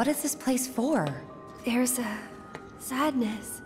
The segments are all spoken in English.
What is this place for? There's a sadness.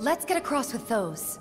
Let's get across with those.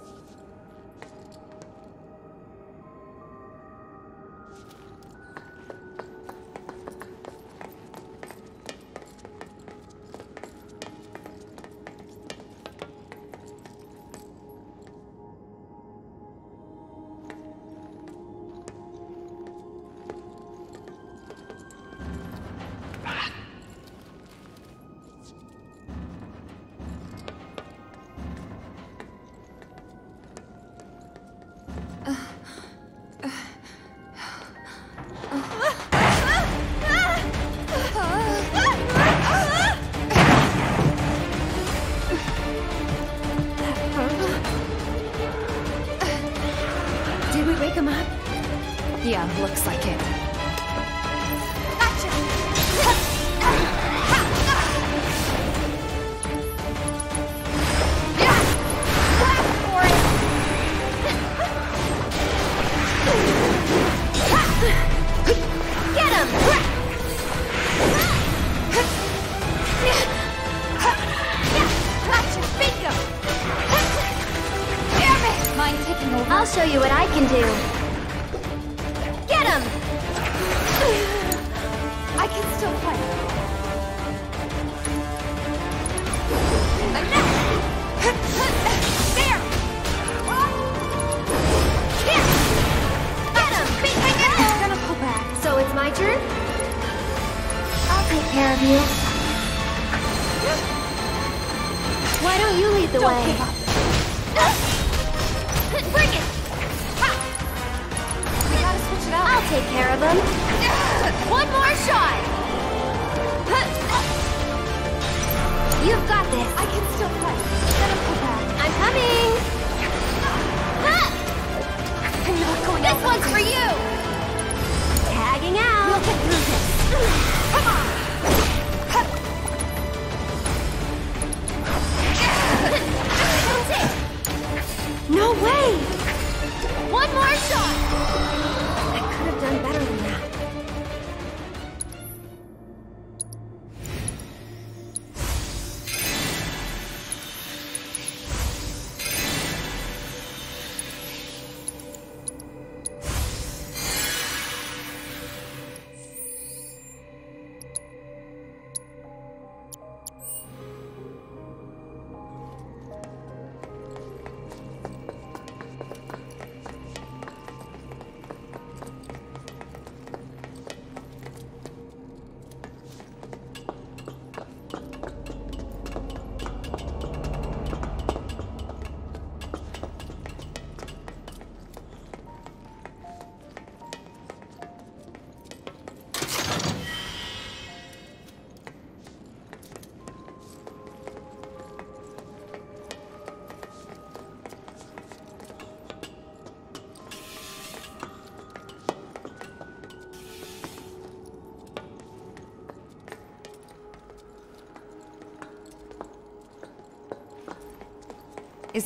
got this. I can still fight. I'm coming. I'm not going This one's for you. Tagging out. We'll get through this. Come on. That's it. No way.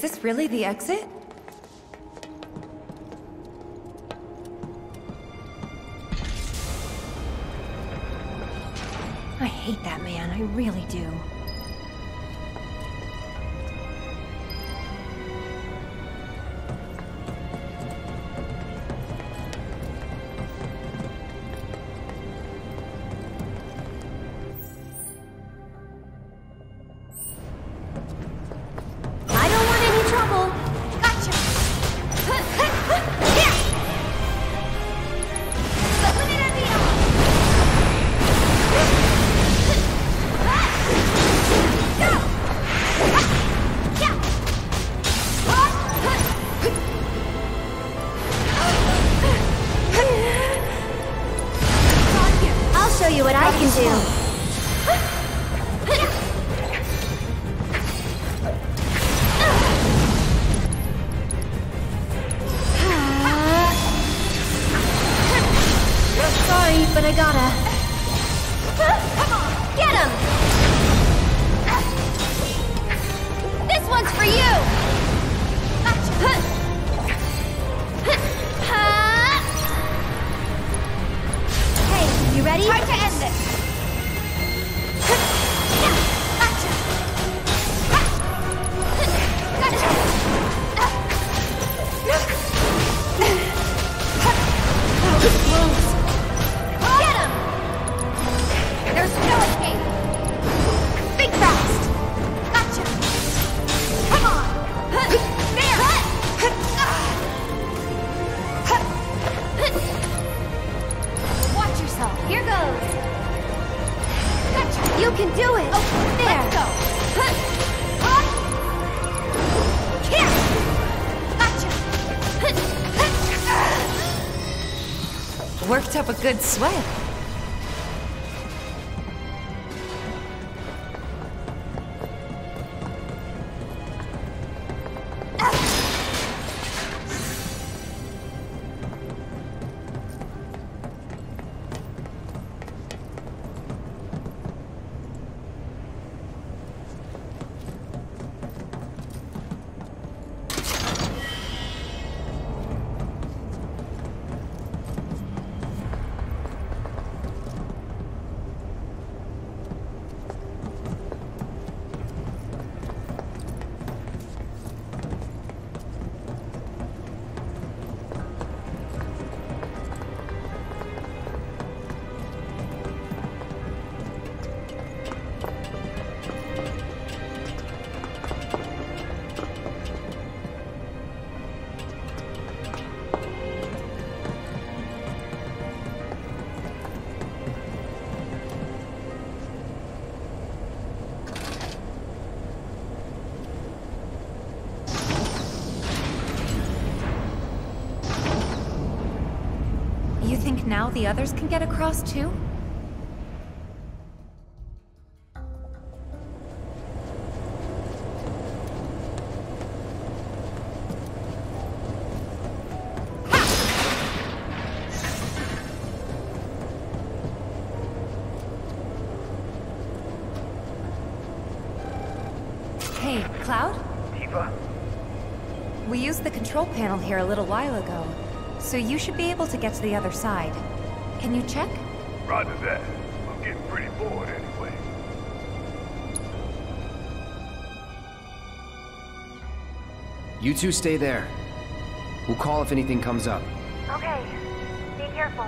this really the exit? I hate that man, I really do. A good sweat. The others can get across too? Hey, Cloud? Tifa? We used the control panel here a little while ago, so you should be able to get to the other side. Can you check? Roger that. I'm getting pretty bored anyway. You two stay there. We'll call if anything comes up. Okay, be careful.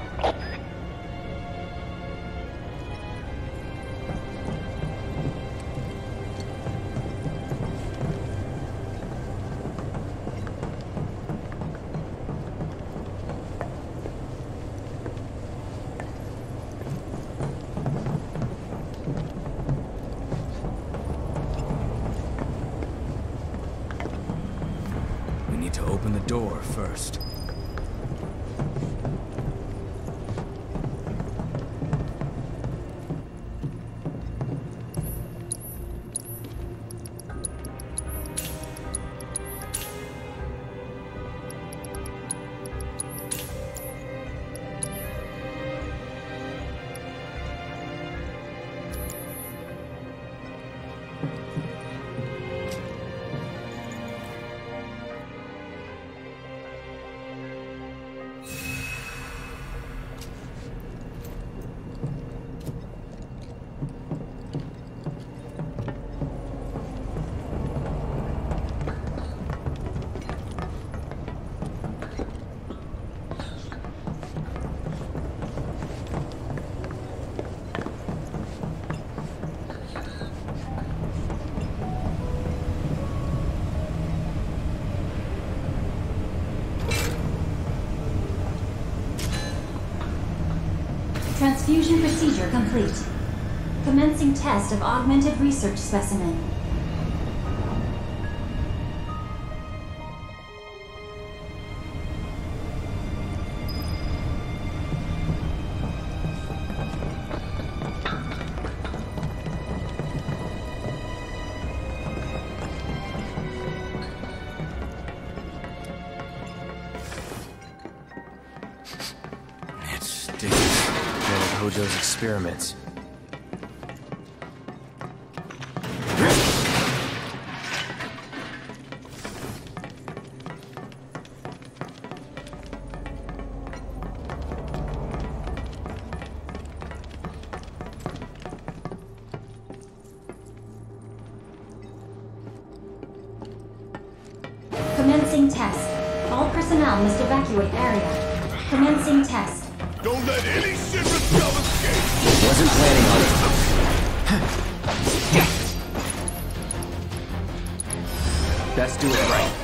Door first. Procedure complete. Commencing test of augmented research specimen. Test. All personnel must evacuate area. Commencing test. Don't let any shit rebel escape! Wasn't planning on it. Best do it right.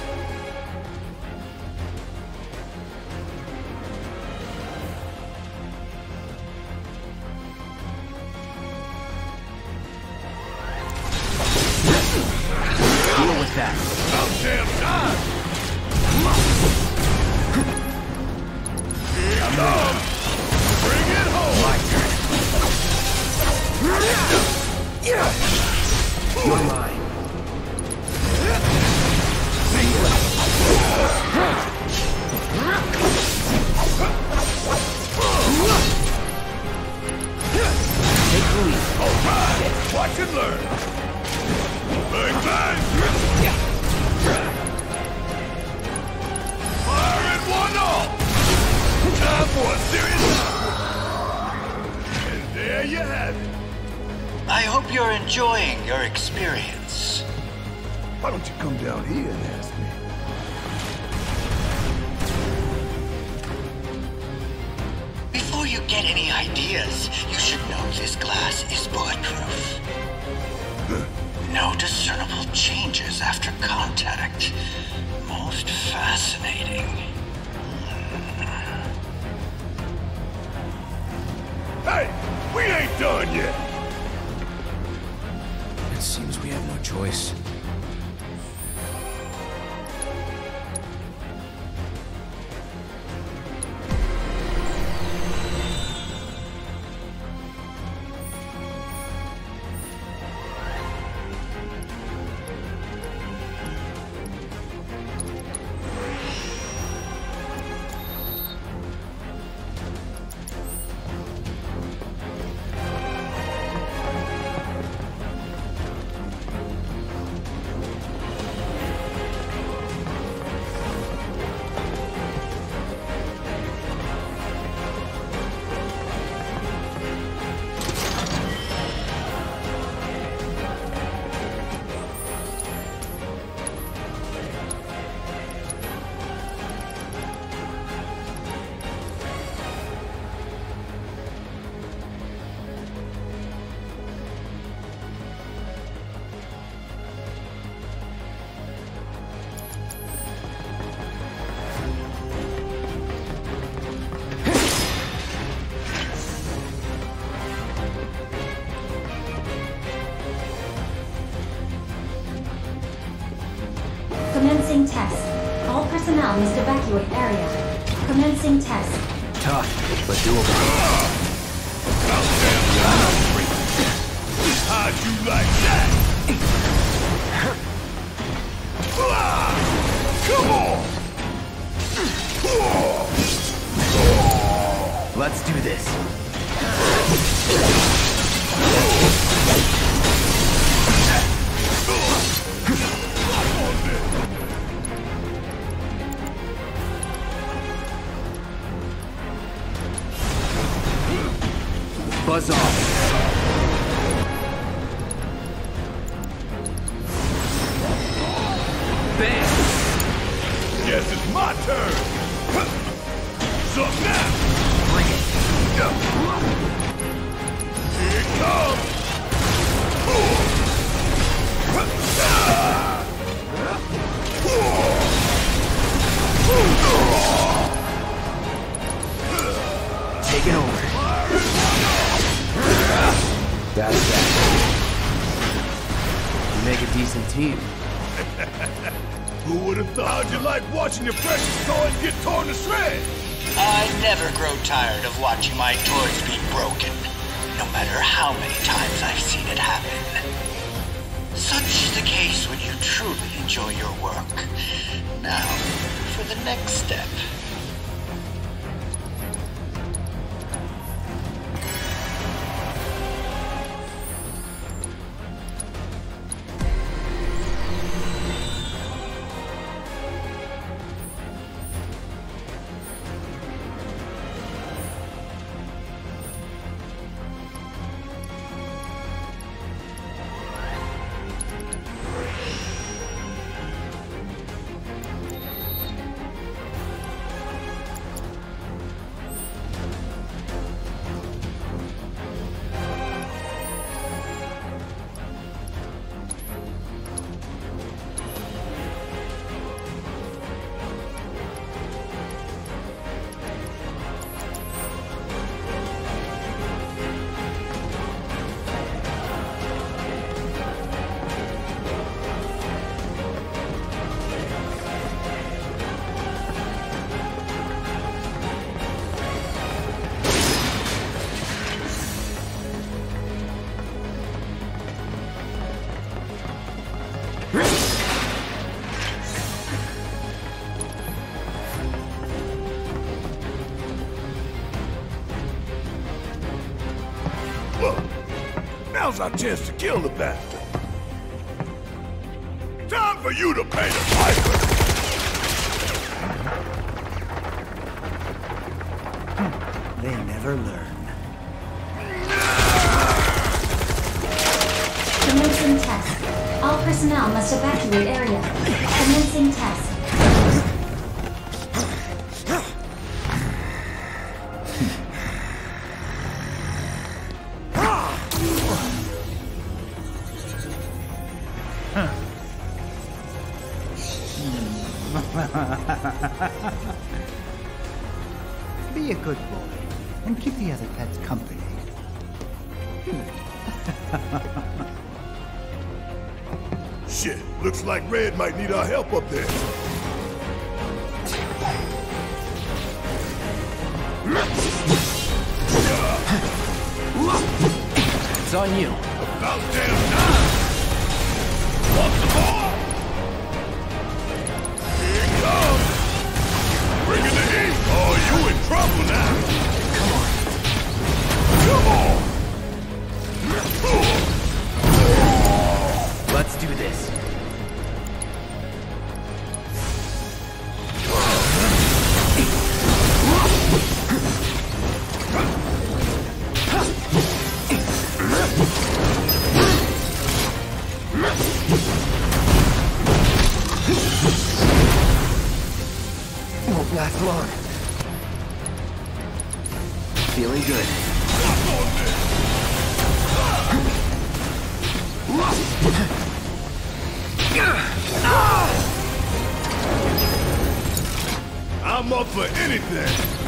Test. All personnel must evacuate area. Commencing test. Tough, but doable. Bring it. over. That's that. You make a decent team. Who would have thought you like watching your precious toys get torn to shreds? I never grow tired of watching my toys be broken, no matter how many times I've seen it happen. Such is the case when you truly enjoy your work. Now, for the next step. Our chance to kill the bastard. Time for you to pay the piper! Hmm. They never learn. Dimension test. All personnel must evacuate area. might need our help up there. It's on you. up for anything.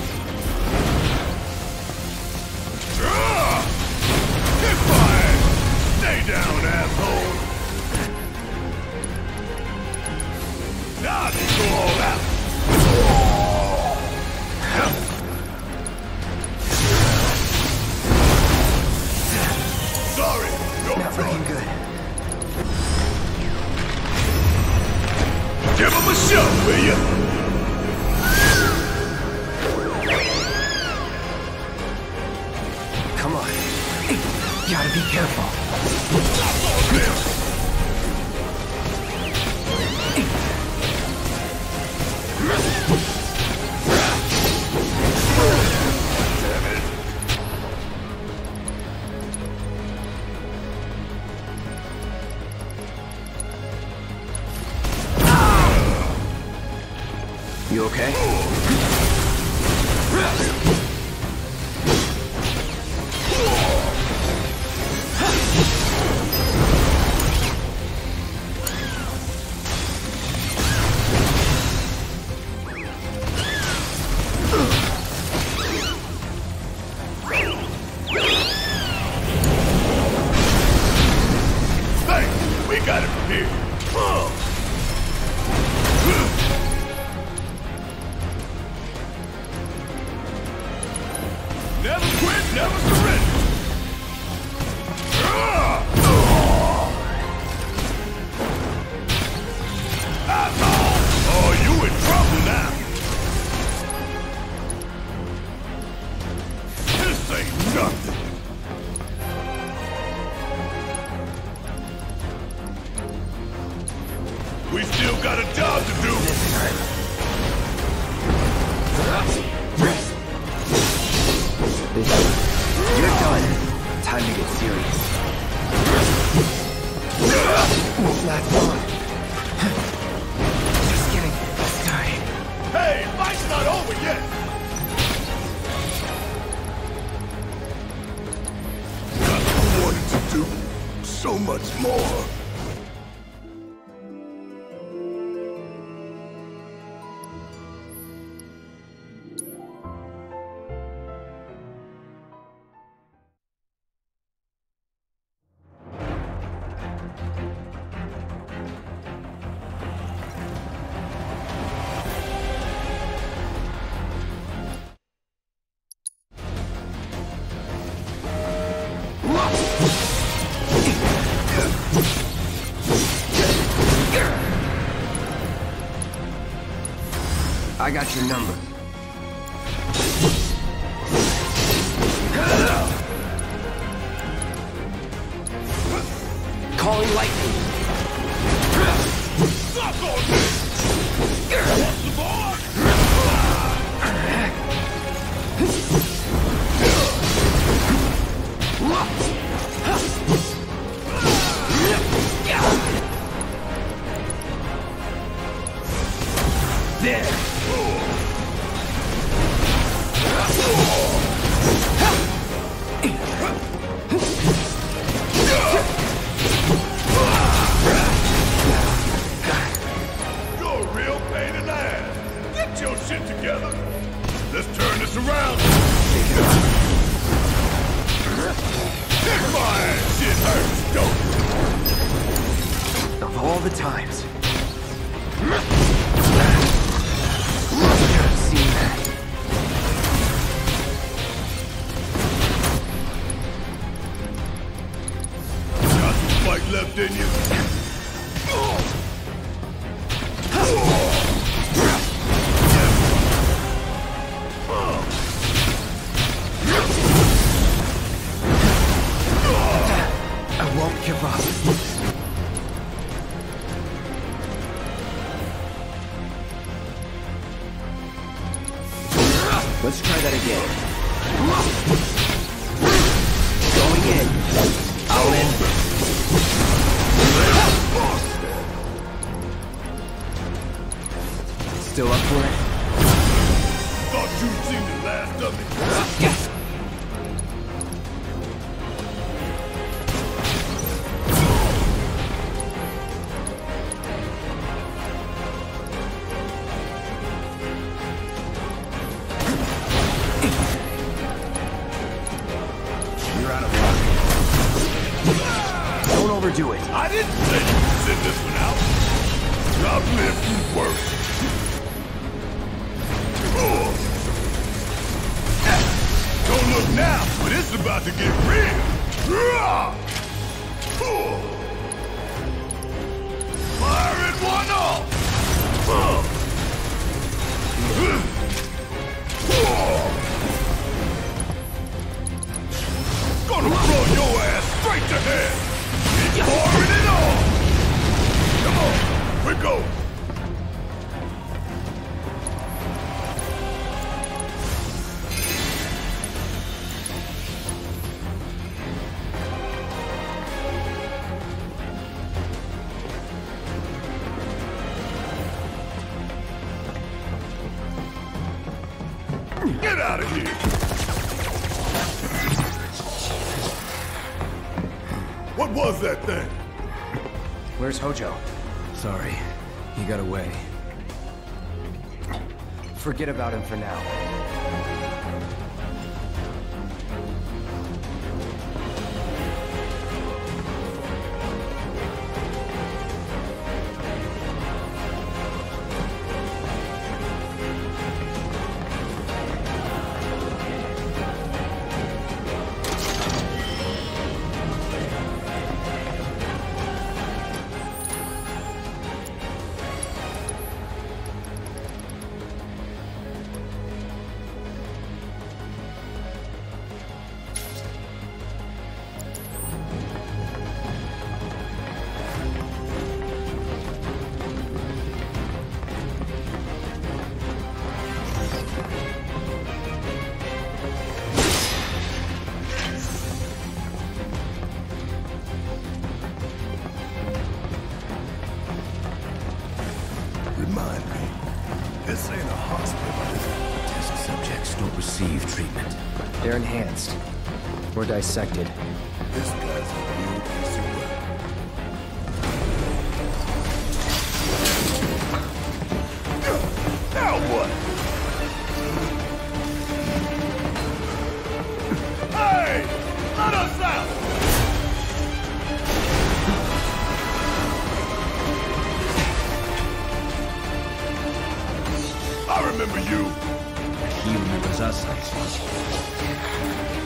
Shut I got your number. Let's turn this around! Kick my ass! Hurts, don't? Of all the times. Fight left in you. That thing? Where's Hojo? Sorry, he got away. Forget about him for now. Dissected. This guy's a real piece of work. Now what? Hey! Let us out! I remember you. He remembers us, I suppose.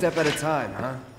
Step at a time, huh?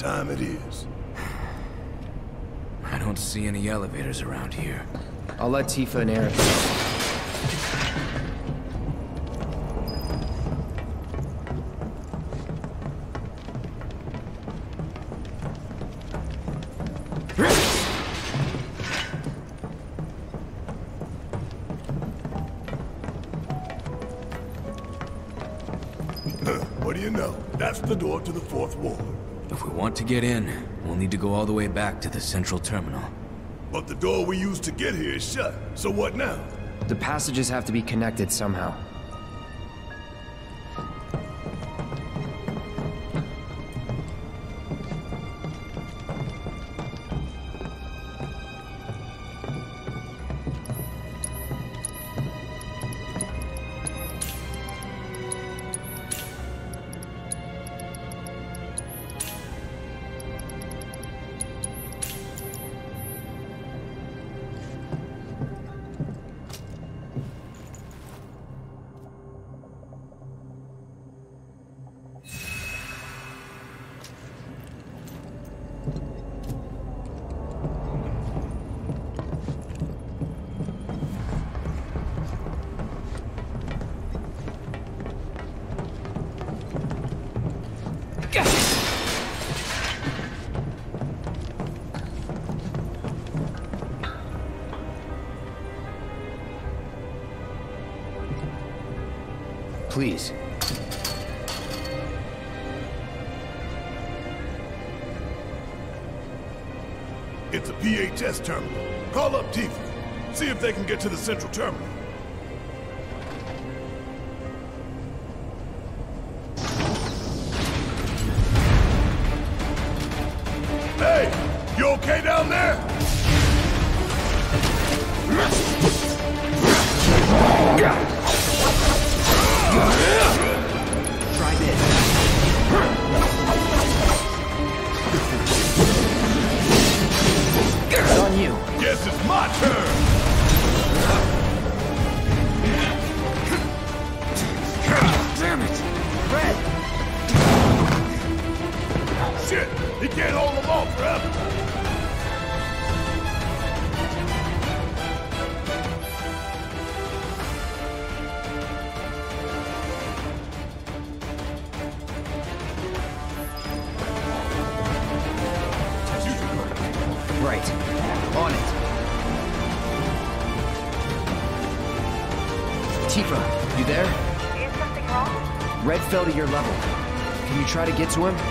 Time it is. I don't see any elevators around here. I'll let Tifa and Aerith. What do you know? That's the door to the fourth ward. If we want to get in, we'll need to go all the way back to the central terminal. But the door we used to get here is shut. So what now? The passages have to be connected somehow. to him.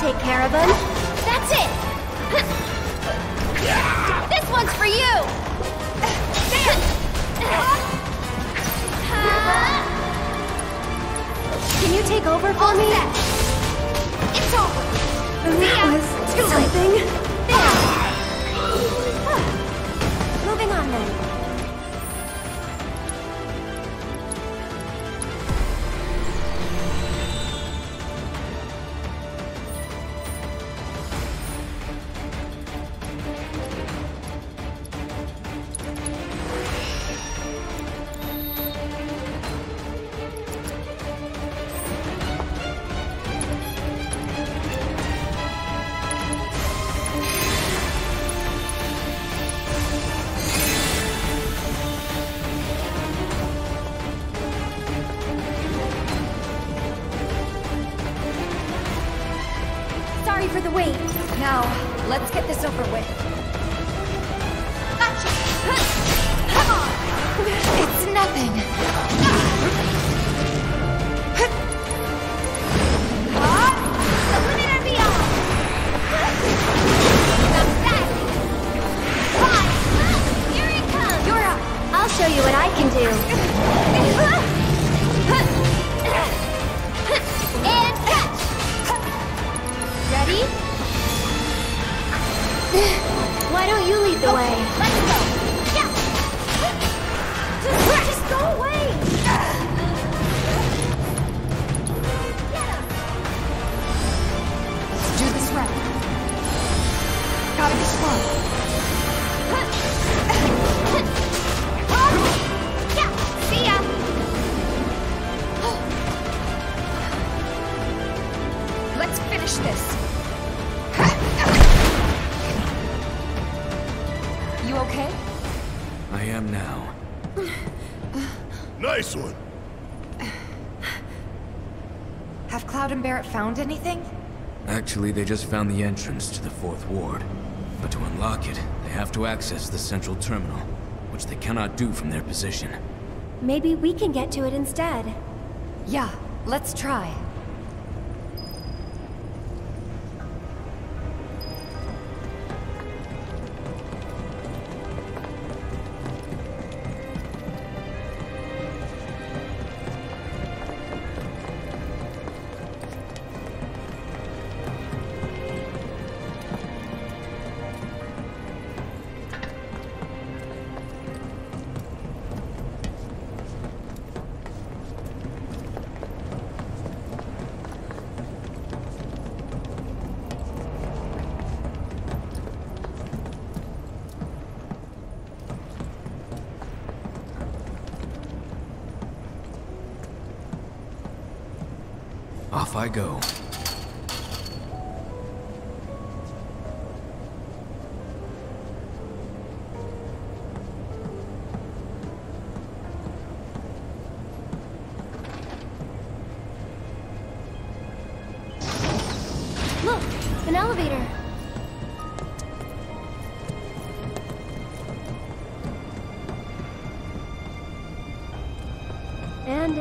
Take care of them. That's it! This one's for you! Can you take over for All me? Set. It's over! That was something. There. Barret found anything? Actually, they just found the entrance to the Fourth Ward. But to unlock it, they have to access the central terminal, which they cannot do from their position. Maybe we can get to it instead. Yeah, let's try.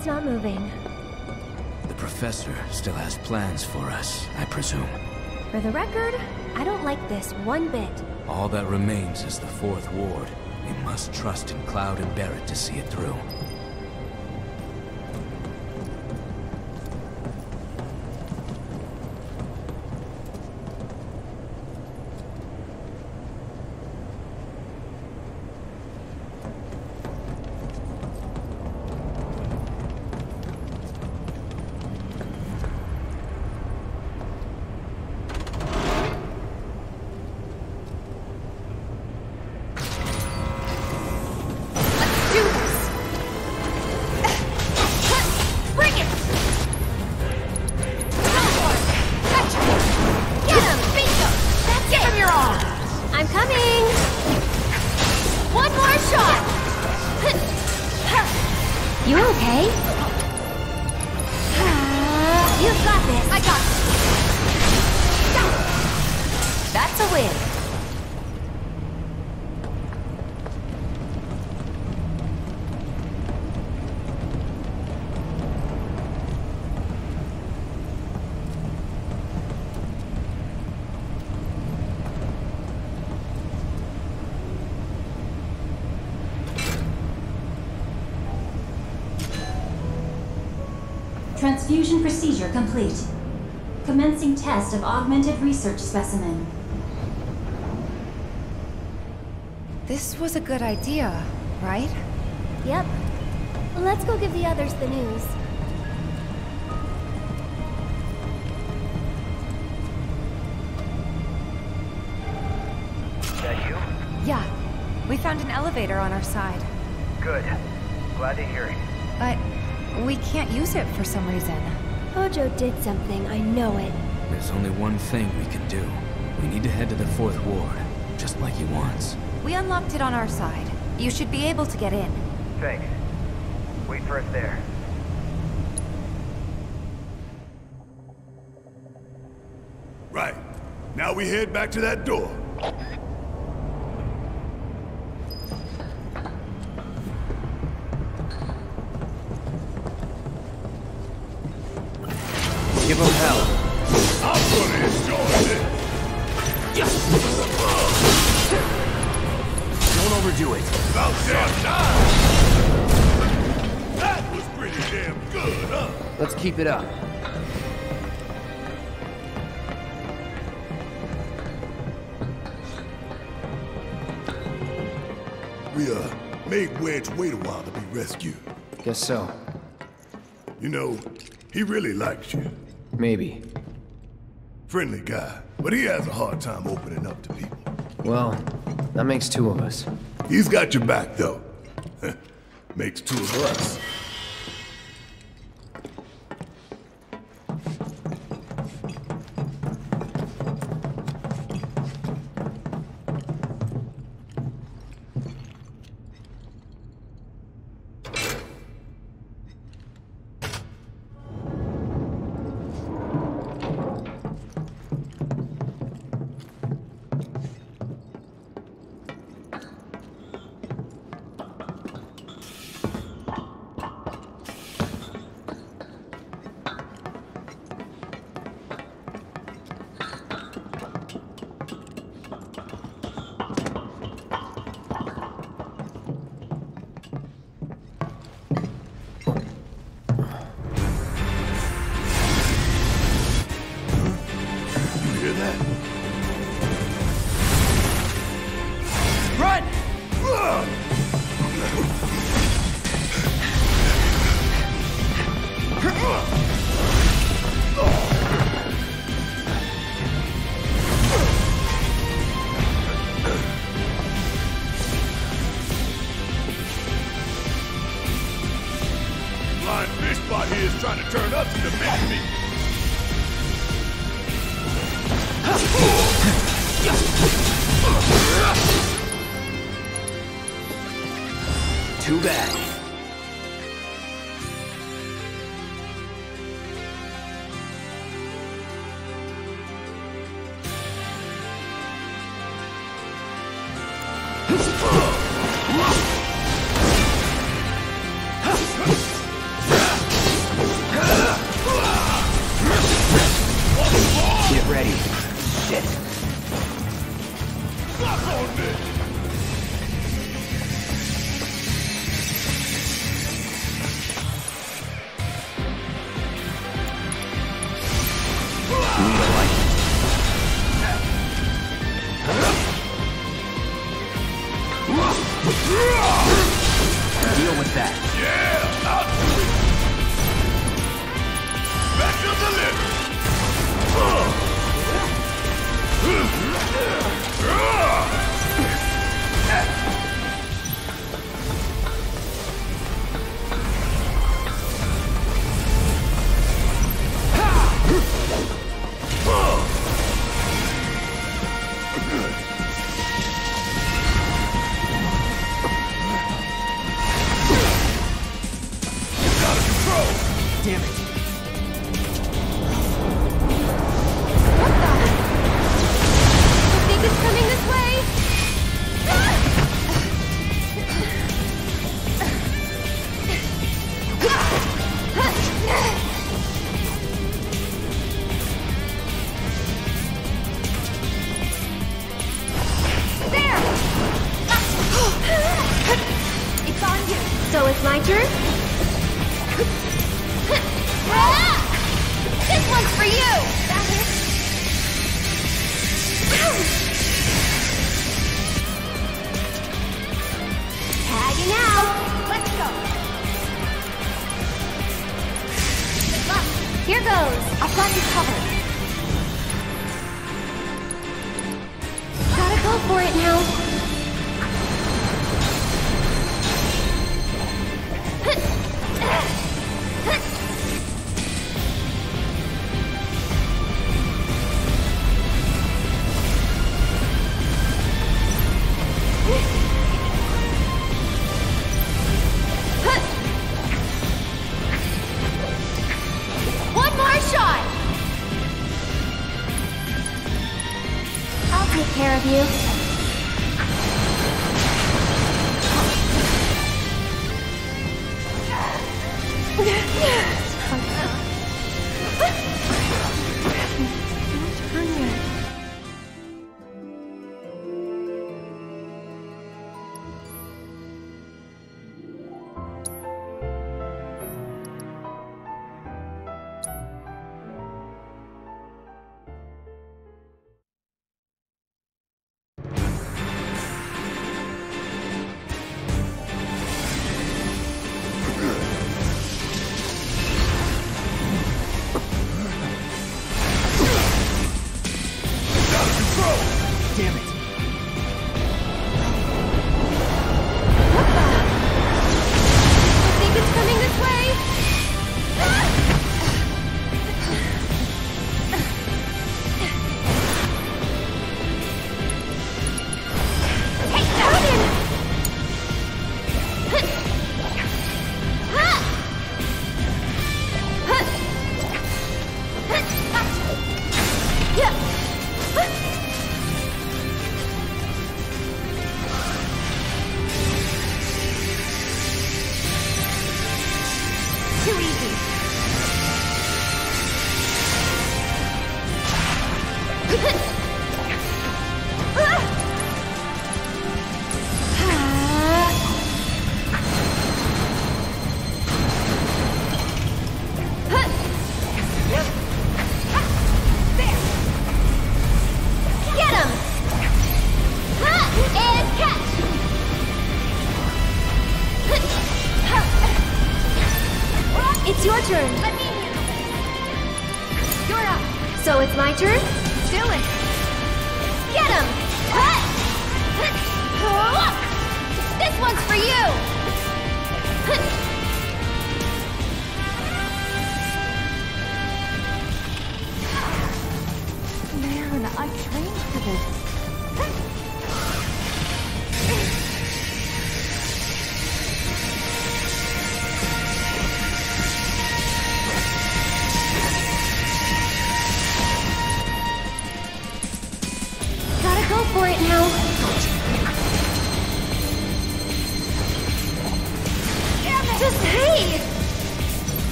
It's not moving. The professor still has plans for us, I presume. For the record, I don't like this one bit. All that remains is the Fourth Ward. We must trust in Cloud and Barret to see it through. Test of augmented research specimen. This was a good idea, right? Yep. Let's go give the others the news. That you? Yeah. We found an elevator on our side. Good. Glad to hear it. But we can't use it for some reason. Hojo did something, I know it. There's only one thing we can do. We need to head to the Fourth Ward, just like he wants. We unlocked it on our side. You should be able to get in. Thanks. Wait for us there. Right. Now we head back to that door. Give him hell. do it. About damn time. That was pretty damn good, huh? Let's keep it up. We, uh, made Wedge wait a while to be rescued. Guess so. You know, he really likes you. Maybe. Friendly guy, but he has a hard time opening up to people. Well, that makes two of us. He's got your back, though. Makes two of us. dead! Ugh.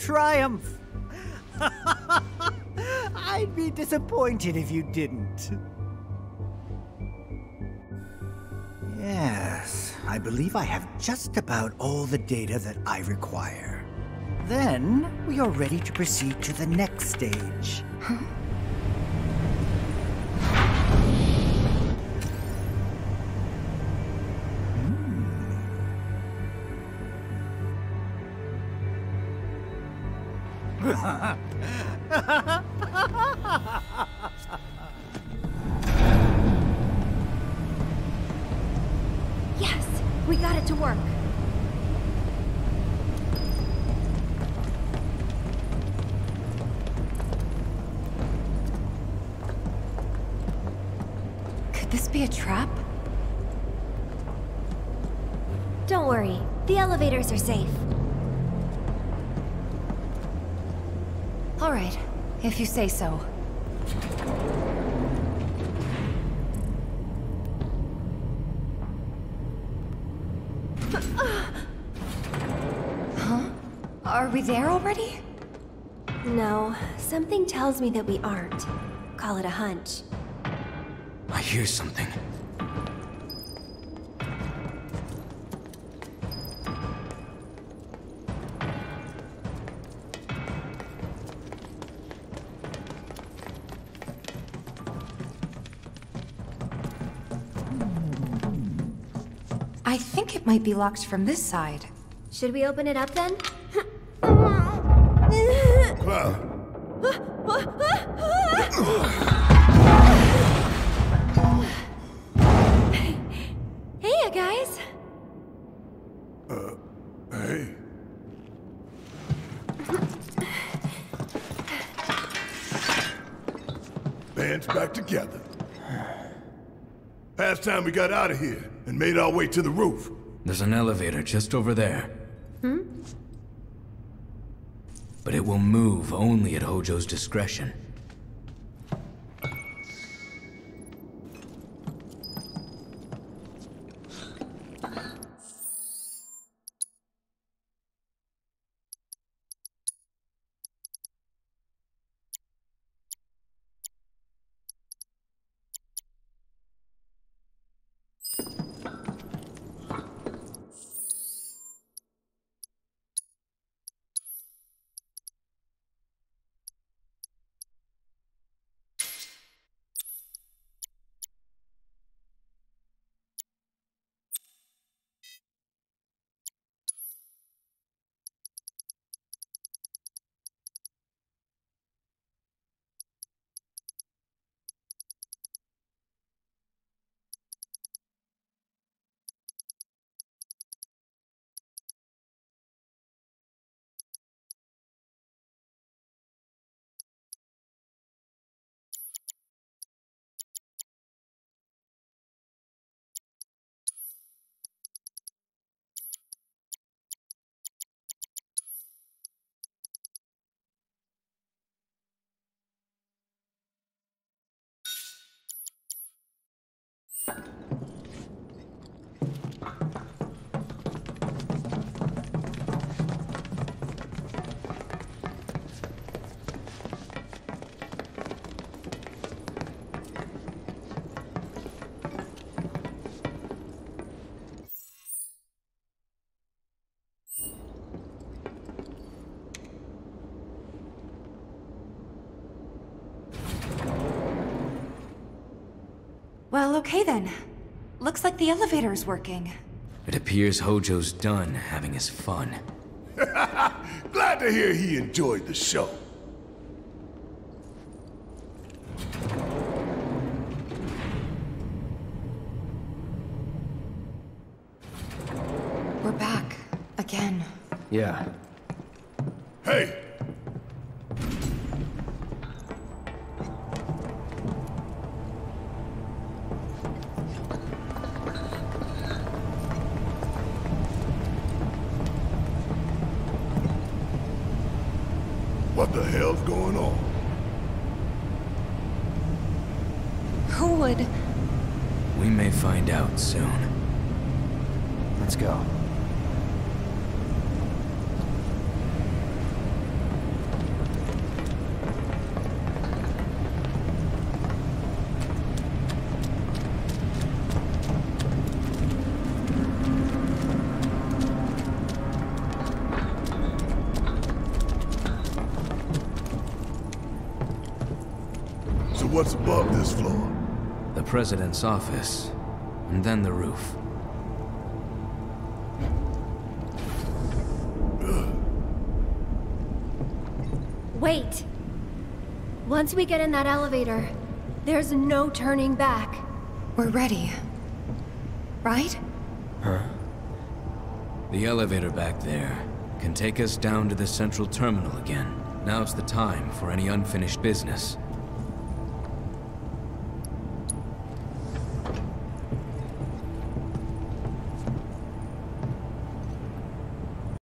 triumph. I'd be disappointed if you didn't. Yes, I believe I have just about all the data that I require. Then we are ready to proceed to the next stage. say so. Huh? Are we there already? No, something tells me that we aren't. Call it a hunch. I hear something. Might be locked from this side. Should we open it up then? Cloud, Hey, you guys! Uh, hey. Band's back together. Past time we got out of here and made our way to the roof. There's an elevator just over there. Hmm? But it will move only at Hojo's discretion. Well, okay then. Looks like the elevator's working. It appears Hojo's done having his fun. Glad to hear he enjoyed the show. President's office, and then the roof. Wait. Once we get in that elevator, there's no turning back. We're ready. Right? Huh? The elevator back there can take us down to the central terminal again. Now's the time for any unfinished business.